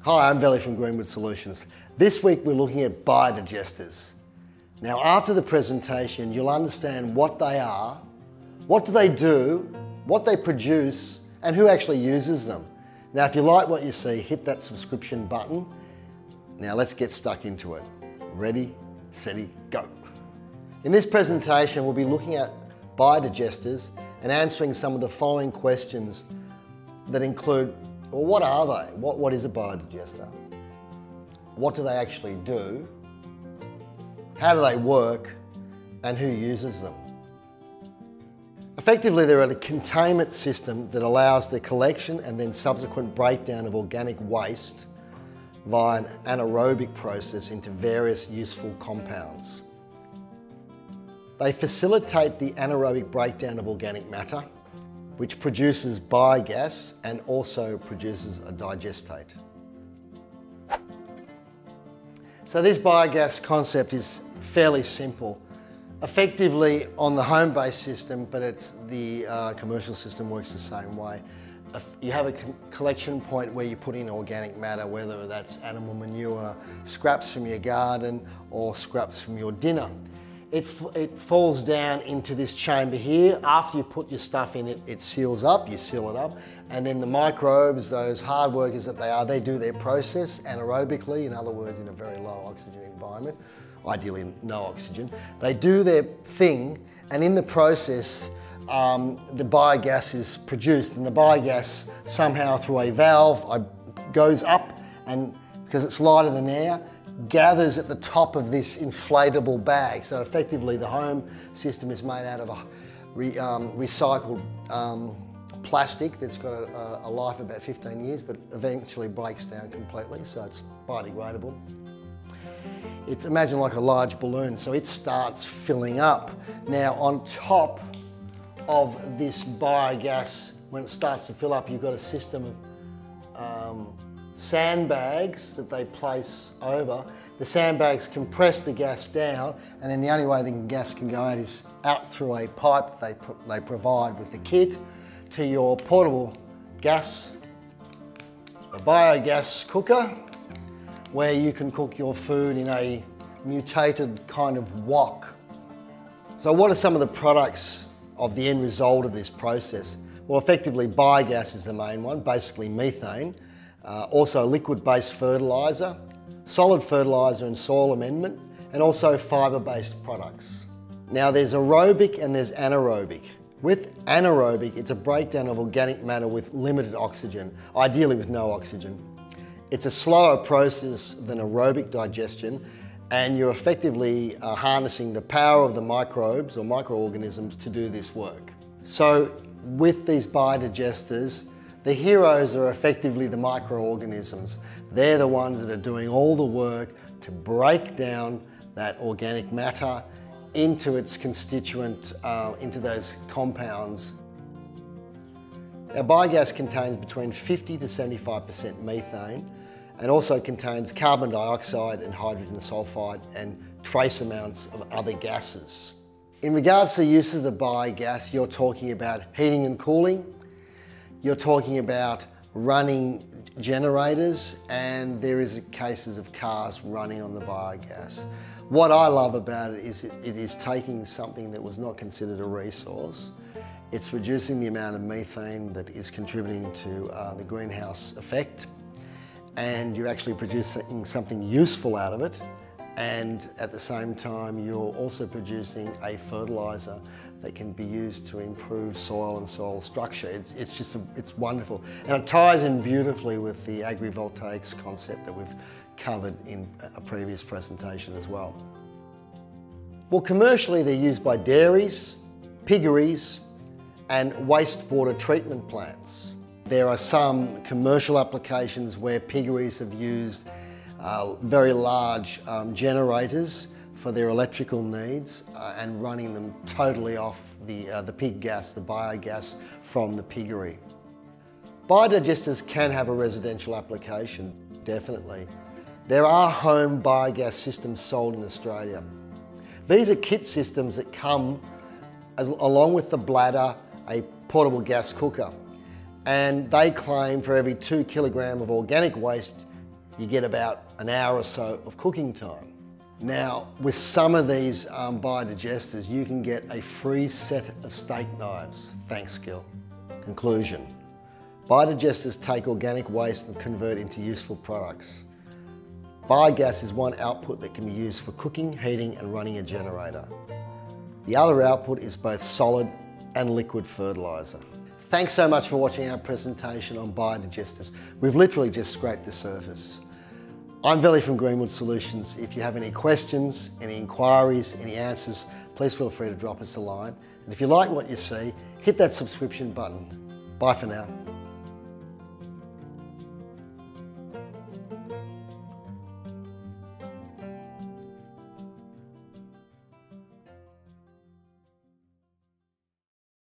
Hi, I'm Veli from Greenwood Solutions. This week we're looking at biodigesters. Now after the presentation you'll understand what they are, what do they do, what they produce and who actually uses them. Now if you like what you see, hit that subscription button. Now let's get stuck into it. Ready, steady, go. In this presentation we'll be looking at biodigesters and answering some of the following questions that include well, what are they? What, what is a biodigester? What do they actually do? How do they work? And who uses them? Effectively, they're a containment system that allows the collection and then subsequent breakdown of organic waste via an anaerobic process into various useful compounds. They facilitate the anaerobic breakdown of organic matter which produces biogas and also produces a digestate. So this biogas concept is fairly simple. Effectively on the home-based system, but it's the uh, commercial system works the same way. You have a collection point where you put in organic matter, whether that's animal manure, scraps from your garden, or scraps from your dinner it, it falls down into this chamber here. After you put your stuff in it, it seals up, you seal it up, and then the microbes, those hard workers that they are, they do their process anaerobically, in other words, in a very low oxygen environment, ideally no oxygen. They do their thing, and in the process, um, the biogas is produced, and the biogas somehow through a valve uh, goes up, and because it's lighter than air, gathers at the top of this inflatable bag. So effectively the home system is made out of a re, um, recycled um, plastic that's got a, a, life of about 15 years but eventually breaks down completely so it's biodegradable. It's imagine like a large balloon so it starts filling up. Now on top of this biogas when it starts to fill up you've got a system of um, sandbags that they place over. The sandbags compress the gas down and then the only way the gas can go out is out through a pipe they, pro they provide with the kit to your portable gas, a biogas cooker where you can cook your food in a mutated kind of wok. So what are some of the products of the end result of this process? Well, effectively biogas is the main one, basically methane uh, also liquid-based fertiliser, solid fertiliser and soil amendment, and also fibre-based products. Now there's aerobic and there's anaerobic. With anaerobic, it's a breakdown of organic matter with limited oxygen, ideally with no oxygen. It's a slower process than aerobic digestion, and you're effectively uh, harnessing the power of the microbes or microorganisms to do this work. So with these biodigesters, the heroes are effectively the microorganisms. They're the ones that are doing all the work to break down that organic matter into its constituent, uh, into those compounds. Our biogas contains between 50 to 75% methane and also contains carbon dioxide and hydrogen sulfide and trace amounts of other gases. In regards to the use of the biogas, you're talking about heating and cooling, you're talking about running generators and there is cases of cars running on the biogas. What I love about it is it, it is taking something that was not considered a resource, it's reducing the amount of methane that is contributing to uh, the greenhouse effect and you're actually producing something useful out of it and at the same time you're also producing a fertiliser that can be used to improve soil and soil structure. It's, it's just, a, it's wonderful. And it ties in beautifully with the agrivoltaics concept that we've covered in a previous presentation as well. Well, commercially they're used by dairies, piggeries, and wastewater treatment plants. There are some commercial applications where piggeries have used uh, very large um, generators for their electrical needs uh, and running them totally off the, uh, the pig gas, the biogas from the piggery. Biodigesters can have a residential application, definitely. There are home biogas systems sold in Australia. These are kit systems that come as, along with the bladder, a portable gas cooker. And they claim for every two kilogram of organic waste you get about an hour or so of cooking time. Now, with some of these um, biodigesters, you can get a free set of steak knives. Thanks, Gil. Conclusion. Biodigesters take organic waste and convert into useful products. Biogas is one output that can be used for cooking, heating and running a generator. The other output is both solid and liquid fertiliser. Thanks so much for watching our presentation on biodigesters. We've literally just scraped the surface. I'm Veli from Greenwood Solutions. If you have any questions, any inquiries, any answers, please feel free to drop us a line. And if you like what you see, hit that subscription button. Bye for now.